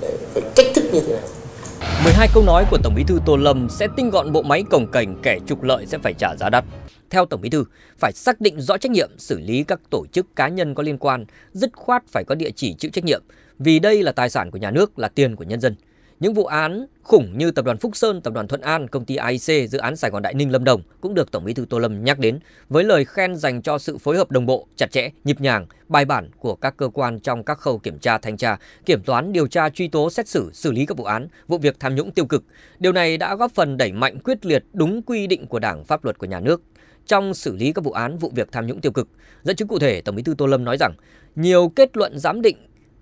để phải cách thức như thế nào 12 câu nói của Tổng Bí thư Tô Lâm sẽ tinh gọn bộ máy cồng cảnh kẻ trục lợi sẽ phải trả giá đắt. Theo Tổng Bí thư, phải xác định rõ trách nhiệm xử lý các tổ chức cá nhân có liên quan, dứt khoát phải có địa chỉ chịu trách nhiệm, vì đây là tài sản của nhà nước, là tiền của nhân dân. Những vụ án khủng như tập đoàn Phúc Sơn, tập đoàn Thuận An, công ty AIC, dự án Sài Gòn Đại Ninh Lâm Đồng cũng được Tổng Bí thư Tô Lâm nhắc đến với lời khen dành cho sự phối hợp đồng bộ, chặt chẽ, nhịp nhàng, bài bản của các cơ quan trong các khâu kiểm tra, thanh tra, kiểm toán, điều tra, truy tố, xét xử, xử lý các vụ án, vụ việc tham nhũng tiêu cực. Điều này đã góp phần đẩy mạnh quyết liệt đúng quy định của Đảng, pháp luật của nhà nước trong xử lý các vụ án, vụ việc tham nhũng tiêu cực. Dẫn chứng cụ thể, Tổng Bí thư Tô Lâm nói rằng nhiều kết luận giám định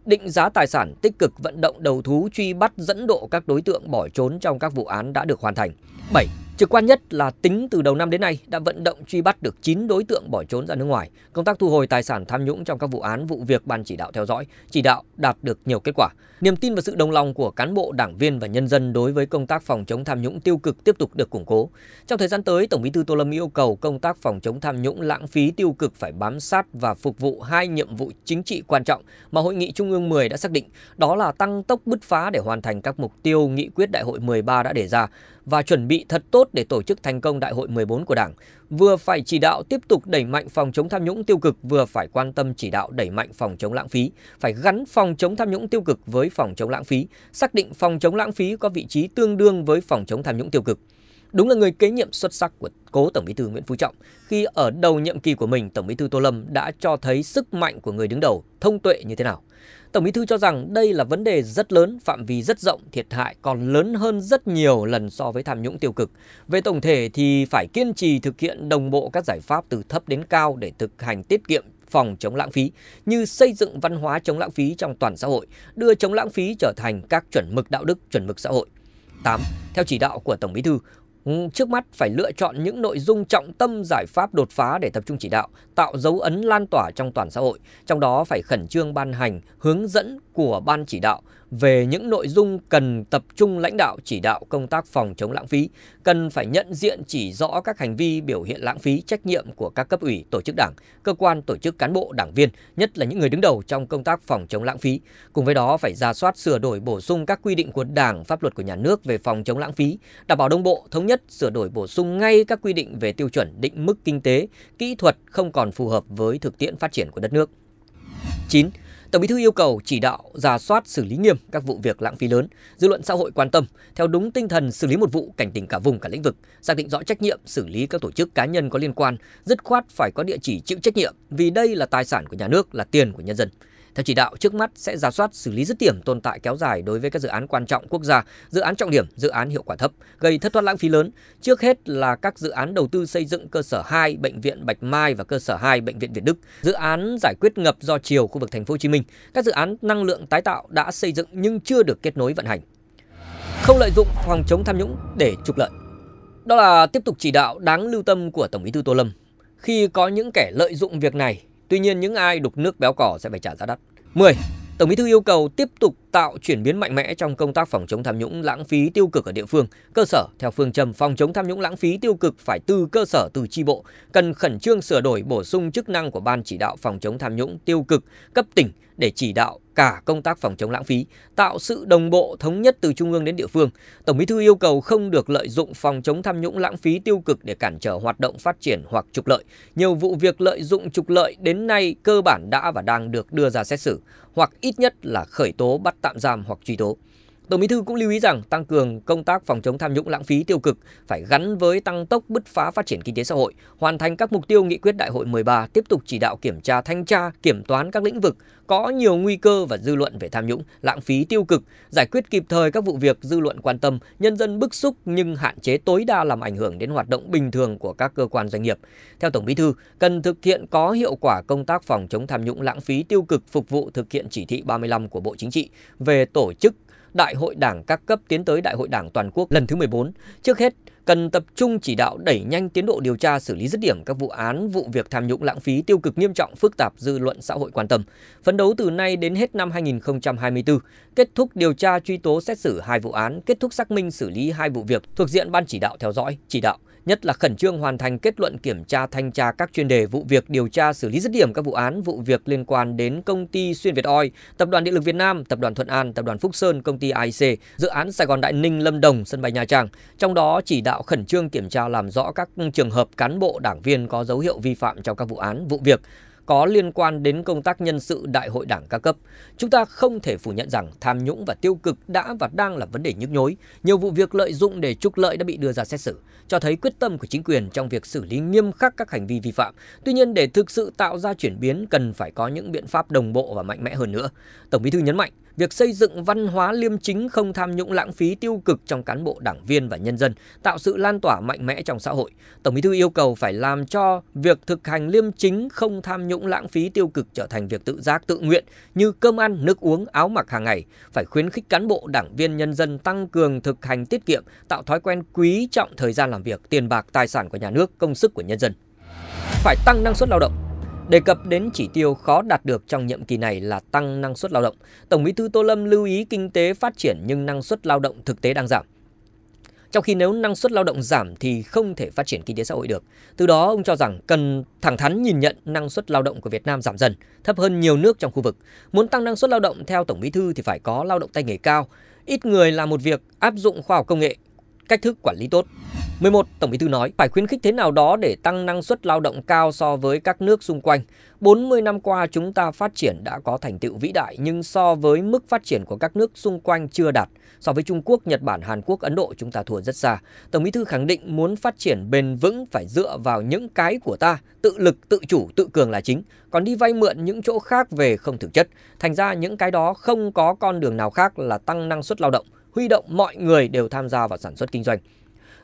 định giá tài sản, tích cực vận động đầu thú truy bắt dẫn độ các đối tượng bỏ trốn trong các vụ án đã được hoàn thành. 7. Trực quan nhất là tính từ đầu năm đến nay đã vận động truy bắt được 9 đối tượng bỏ trốn ra nước ngoài. Công tác thu hồi tài sản tham nhũng trong các vụ án, vụ việc ban chỉ đạo theo dõi, chỉ đạo đạt được nhiều kết quả. Niềm tin và sự đồng lòng của cán bộ, đảng viên và nhân dân đối với công tác phòng chống tham nhũng tiêu cực tiếp tục được củng cố. Trong thời gian tới, Tổng Bí thư Tô Lâm yêu cầu công tác phòng chống tham nhũng lãng phí tiêu cực phải bám sát và phục vụ hai nhiệm vụ chính trị quan trọng mà Hội nghị Trung ương 10 đã xác định, đó là tăng tốc bứt phá để hoàn thành các mục tiêu nghị quyết Đại hội 13 đã đề ra và chuẩn bị thật tốt để tổ chức thành công Đại hội 14 của Đảng. Vừa phải chỉ đạo tiếp tục đẩy mạnh phòng chống tham nhũng tiêu cực, vừa phải quan tâm chỉ đạo đẩy mạnh phòng chống lãng phí, phải gắn phòng chống tham nhũng tiêu cực với phòng chống lãng phí, xác định phòng chống lãng phí có vị trí tương đương với phòng chống tham nhũng tiêu cực. Đúng là người kế nhiệm xuất sắc của cố Tổng Bí thư Nguyễn Phú Trọng. Khi ở đầu nhiệm kỳ của mình, Tổng Bí thư Tô Lâm đã cho thấy sức mạnh của người đứng đầu, thông tuệ như thế nào. Tổng Bí thư cho rằng đây là vấn đề rất lớn, phạm vi rất rộng, thiệt hại còn lớn hơn rất nhiều lần so với tham nhũng tiêu cực. Về tổng thể thì phải kiên trì thực hiện đồng bộ các giải pháp từ thấp đến cao để thực hành tiết kiệm phòng chống lãng phí như xây dựng văn hóa chống lãng phí trong toàn xã hội, đưa chống lãng phí trở thành các chuẩn mực đạo đức, chuẩn mực xã hội. 8. Theo chỉ đạo của Tổng Bí thư, trước mắt phải lựa chọn những nội dung trọng tâm giải pháp đột phá để tập trung chỉ đạo, tạo dấu ấn lan tỏa trong toàn xã hội. Trong đó phải khẩn trương ban hành hướng dẫn của ban chỉ đạo về những nội dung cần tập trung lãnh đạo chỉ đạo công tác phòng chống lãng phí, cần phải nhận diện chỉ rõ các hành vi biểu hiện lãng phí trách nhiệm của các cấp ủy, tổ chức đảng, cơ quan, tổ chức cán bộ, đảng viên, nhất là những người đứng đầu trong công tác phòng chống lãng phí. Cùng với đó phải ra soát sửa đổi bổ sung các quy định của Đảng, pháp luật của nhà nước về phòng chống lãng phí, đảm bảo đồng bộ, thống nhất, sửa đổi bổ sung ngay các quy định về tiêu chuẩn định mức kinh tế, kỹ thuật không còn phù hợp với thực tiễn phát triển của đất nước. 9 Tổng Bí thư yêu cầu chỉ đạo giả soát xử lý nghiêm các vụ việc lãng phí lớn, dư luận xã hội quan tâm theo đúng tinh thần xử lý một vụ cảnh tỉnh cả vùng cả lĩnh vực, xác định rõ trách nhiệm xử lý các tổ chức cá nhân có liên quan, dứt khoát phải có địa chỉ chịu trách nhiệm vì đây là tài sản của nhà nước, là tiền của nhân dân. Theo chỉ đạo, trước mắt sẽ ra soát xử lý dứt điểm tồn tại kéo dài đối với các dự án quan trọng quốc gia, dự án trọng điểm, dự án hiệu quả thấp, gây thất thoát lãng phí lớn. Trước hết là các dự án đầu tư xây dựng cơ sở 2 bệnh viện Bạch Mai và cơ sở 2 bệnh viện Việt Đức, dự án giải quyết ngập do chiều khu vực thành phố Hồ Chí Minh, các dự án năng lượng tái tạo đã xây dựng nhưng chưa được kết nối vận hành. Không lợi dụng phòng chống tham nhũng để trục lợi. Đó là tiếp tục chỉ đạo đáng lưu tâm của Tổng Bí thư Tô Lâm. Khi có những kẻ lợi dụng việc này Tuy nhiên những ai đục nước béo cỏ sẽ phải trả giá đắt. 10. Tổng Bí thư yêu cầu tiếp tục tạo chuyển biến mạnh mẽ trong công tác phòng chống tham nhũng lãng phí tiêu cực ở địa phương, cơ sở theo phương châm phòng chống tham nhũng lãng phí tiêu cực phải từ cơ sở từ chi bộ, cần khẩn trương sửa đổi bổ sung chức năng của ban chỉ đạo phòng chống tham nhũng tiêu cực cấp tỉnh để chỉ đạo cả công tác phòng chống lãng phí, tạo sự đồng bộ thống nhất từ trung ương đến địa phương. Tổng Bí thư yêu cầu không được lợi dụng phòng chống tham nhũng lãng phí tiêu cực để cản trở hoạt động phát triển hoặc trục lợi. Nhiều vụ việc lợi dụng trục lợi đến nay cơ bản đã và đang được đưa ra xét xử, hoặc ít nhất là khởi tố bắt tạm giam hoặc truy tố. Tổng Bí thư cũng lưu ý rằng tăng cường công tác phòng chống tham nhũng lãng phí tiêu cực phải gắn với tăng tốc bứt phá phát triển kinh tế xã hội, hoàn thành các mục tiêu nghị quyết đại hội 13, tiếp tục chỉ đạo kiểm tra thanh tra, kiểm toán các lĩnh vực có nhiều nguy cơ và dư luận về tham nhũng, lãng phí tiêu cực, giải quyết kịp thời các vụ việc dư luận quan tâm, nhân dân bức xúc nhưng hạn chế tối đa làm ảnh hưởng đến hoạt động bình thường của các cơ quan doanh nghiệp. Theo Tổng Bí thư, cần thực hiện có hiệu quả công tác phòng chống tham nhũng lãng phí tiêu cực phục vụ thực hiện chỉ thị 35 của Bộ Chính trị về tổ chức Đại hội Đảng các cấp tiến tới Đại hội Đảng toàn quốc lần thứ 14. Trước hết, cần tập trung chỉ đạo đẩy nhanh tiến độ điều tra xử lý dứt điểm các vụ án, vụ việc tham nhũng lãng phí tiêu cực nghiêm trọng, phức tạp dư luận xã hội quan tâm. Phấn đấu từ nay đến hết năm 2024, kết thúc điều tra truy tố xét xử hai vụ án, kết thúc xác minh xử lý hai vụ việc thuộc diện ban chỉ đạo theo dõi, chỉ đạo nhất là khẩn trương hoàn thành kết luận kiểm tra thanh tra các chuyên đề vụ việc điều tra xử lý dứt điểm các vụ án vụ việc liên quan đến công ty Xuyên Việt Oi, Tập đoàn Điện lực Việt Nam, Tập đoàn Thuận An, Tập đoàn Phúc Sơn, công ty IC, dự án Sài Gòn Đại Ninh Lâm Đồng, sân bay Nha Trang. Trong đó chỉ đạo khẩn trương kiểm tra làm rõ các trường hợp cán bộ đảng viên có dấu hiệu vi phạm trong các vụ án, vụ việc có liên quan đến công tác nhân sự đại hội đảng các cấp. Chúng ta không thể phủ nhận rằng tham nhũng và tiêu cực đã và đang là vấn đề nhức nhối. Nhiều vụ việc lợi dụng để trục lợi đã bị đưa ra xét xử, cho thấy quyết tâm của chính quyền trong việc xử lý nghiêm khắc các hành vi vi phạm. Tuy nhiên để thực sự tạo ra chuyển biến cần phải có những biện pháp đồng bộ và mạnh mẽ hơn nữa. Tổng Bí thư nhấn mạnh, việc xây dựng văn hóa liêm chính không tham nhũng lãng phí tiêu cực trong cán bộ đảng viên và nhân dân, tạo sự lan tỏa mạnh mẽ trong xã hội. Tổng Bí thư yêu cầu phải làm cho việc thực hành liêm chính không tham nhũng lãng phí tiêu cực trở thành việc tự giác tự nguyện như cơm ăn, nước uống, áo mặc hàng ngày, phải khuyến khích cán bộ đảng viên nhân dân tăng cường thực hành tiết kiệm, tạo thói quen quý trọng thời gian làm việc, tiền bạc, tài sản của nhà nước, công sức của nhân dân. Phải tăng năng suất lao động, Đề cập đến chỉ tiêu khó đạt được trong nhiệm kỳ này là tăng năng suất lao động, Tổng Bí thư Tô Lâm lưu ý kinh tế phát triển nhưng năng suất lao động thực tế đang giảm. Trong khi nếu năng suất lao động giảm thì không thể phát triển kinh tế xã hội được. Từ đó ông cho rằng cần thẳng thắn nhìn nhận năng suất lao động của Việt Nam giảm dần, thấp hơn nhiều nước trong khu vực. Muốn tăng năng suất lao động theo Tổng Bí thư thì phải có lao động tay nghề cao, ít người làm một việc, áp dụng khoa học công nghệ, cách thức quản lý tốt. 11. Tổng Bí thư nói phải khuyến khích thế nào đó để tăng năng suất lao động cao so với các nước xung quanh. 40 năm qua chúng ta phát triển đã có thành tựu vĩ đại nhưng so với mức phát triển của các nước xung quanh chưa đạt. So với Trung Quốc, Nhật Bản, Hàn Quốc, Ấn Độ chúng ta thua rất xa. Tổng Bí thư khẳng định muốn phát triển bền vững phải dựa vào những cái của ta, tự lực, tự chủ, tự cường là chính. Còn đi vay mượn những chỗ khác về không thực chất. Thành ra những cái đó không có con đường nào khác là tăng năng suất lao động huy động mọi người đều tham gia vào sản xuất kinh doanh.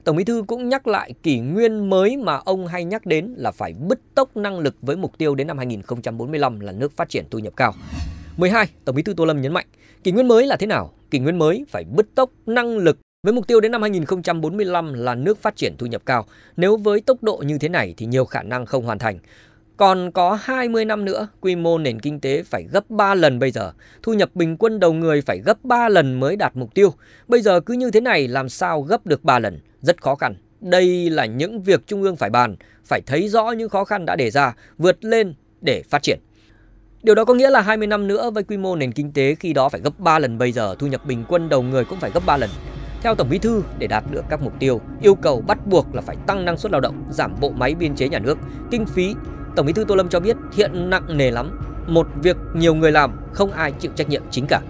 Tổng Bí thư cũng nhắc lại kỷ nguyên mới mà ông hay nhắc đến là phải bứt tốc năng lực với mục tiêu đến năm 2045 là nước phát triển thu nhập cao. 12. Tổng Bí thư Tô Lâm nhấn mạnh, kỷ nguyên mới là thế nào? Kỷ nguyên mới phải bứt tốc năng lực với mục tiêu đến năm 2045 là nước phát triển thu nhập cao. Nếu với tốc độ như thế này thì nhiều khả năng không hoàn thành. Còn có 20 năm nữa, quy mô nền kinh tế phải gấp 3 lần bây giờ. Thu nhập bình quân đầu người phải gấp 3 lần mới đạt mục tiêu. Bây giờ cứ như thế này làm sao gấp được 3 lần? Rất khó khăn. Đây là những việc Trung ương phải bàn, phải thấy rõ những khó khăn đã đề ra, vượt lên để phát triển. Điều đó có nghĩa là 20 năm nữa với quy mô nền kinh tế khi đó phải gấp 3 lần bây giờ, thu nhập bình quân đầu người cũng phải gấp 3 lần. Theo Tổng Bí thư, để đạt được các mục tiêu, yêu cầu bắt buộc là phải tăng năng suất lao động, giảm bộ máy biên chế nhà nước, kinh phí Tổng Bí thư Tô Lâm cho biết hiện nặng nề lắm, một việc nhiều người làm, không ai chịu trách nhiệm chính cả.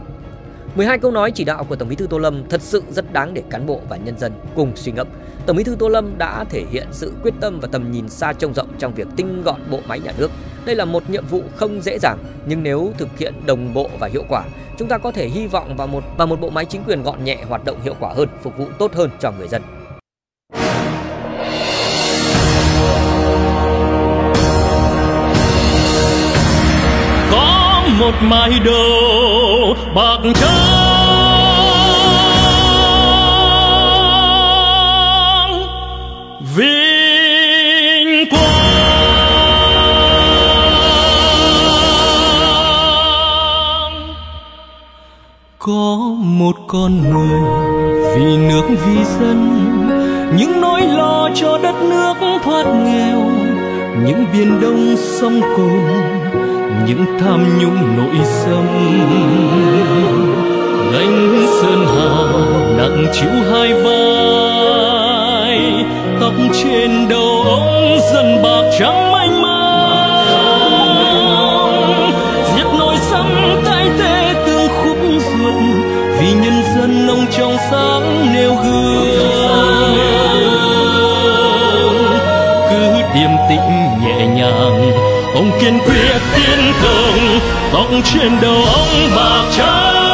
12 câu nói chỉ đạo của Tổng Bí thư Tô Lâm thật sự rất đáng để cán bộ và nhân dân cùng suy ngẫm. Tổng Bí thư Tô Lâm đã thể hiện sự quyết tâm và tầm nhìn xa trông rộng trong việc tinh gọn bộ máy nhà nước. Đây là một nhiệm vụ không dễ dàng, nhưng nếu thực hiện đồng bộ và hiệu quả, chúng ta có thể hy vọng vào một và một bộ máy chính quyền gọn nhẹ, hoạt động hiệu quả hơn, phục vụ tốt hơn cho người dân. Một mái đầu bạc trắng. Vinh quang. Có một con người vì nước vì dân, những nỗi lo cho đất nước thoát nghèo, những biển đông sông cồn những tham nhũng nội xâm gánh sơn hà nặng chịu hai vai, tóc trên đầu ông dần bạc trắng manh mang. Giết nỗi sắm tay tê tương khúc ruột, vì nhân dân ông trong sáng nêu gương. Cứ điềm tĩnh nhẹ nhàng ông kiên quyết tiến công tóc trên đầu ông bạc trắng.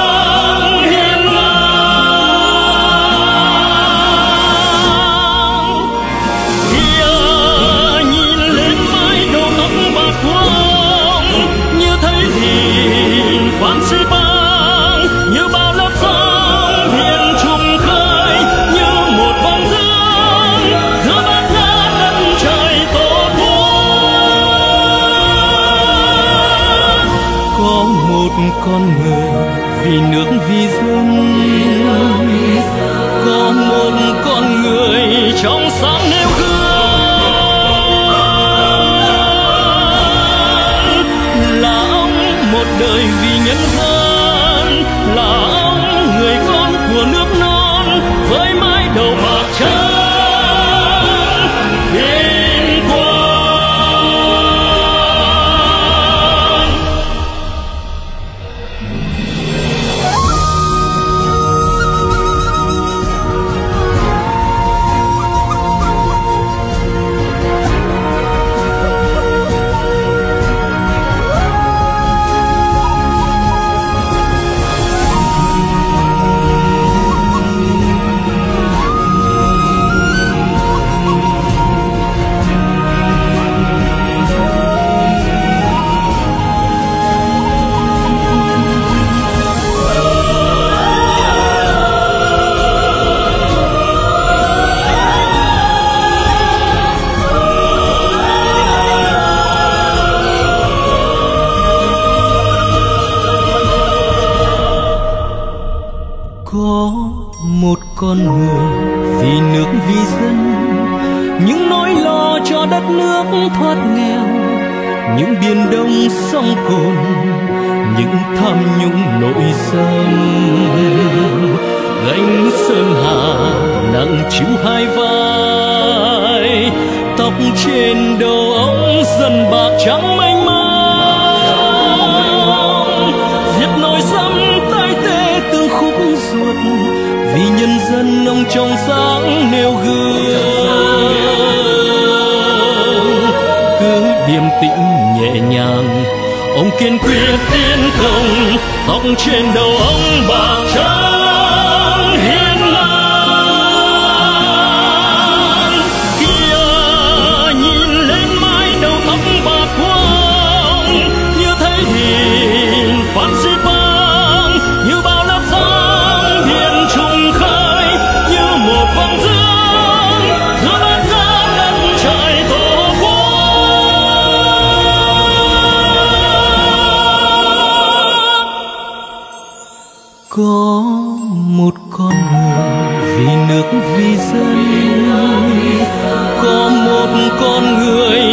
trong sáng nêu gương. Là ông một đời vì nhân dân là ông con người vì nước vì dân, những nỗi lo cho đất nước thoát nghèo, những biển đông sông cồn, những tham nhũng nội dân gánh sơn hà nặng chiếu hai vai, tóc trên đầu ông dần bạc trắng mây trong sáng nêu gương. Cứ điềm tĩnh nhẹ nhàng, ông kiên quyết tiến công tóc trên đầu ông bạc trắng.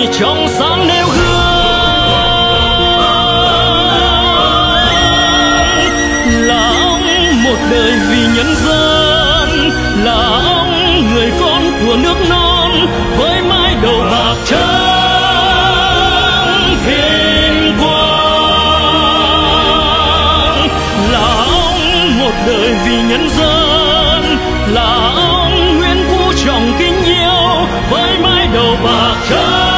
Người trong sáng nêu gương là ông một đời vì nhân dân là ông người con của nước non với mái đầu bạc trắng vinh quang là ông một đời vì nhân dân là ông nguyễn vũ trọng kính yêu với mái đầu bạc trắng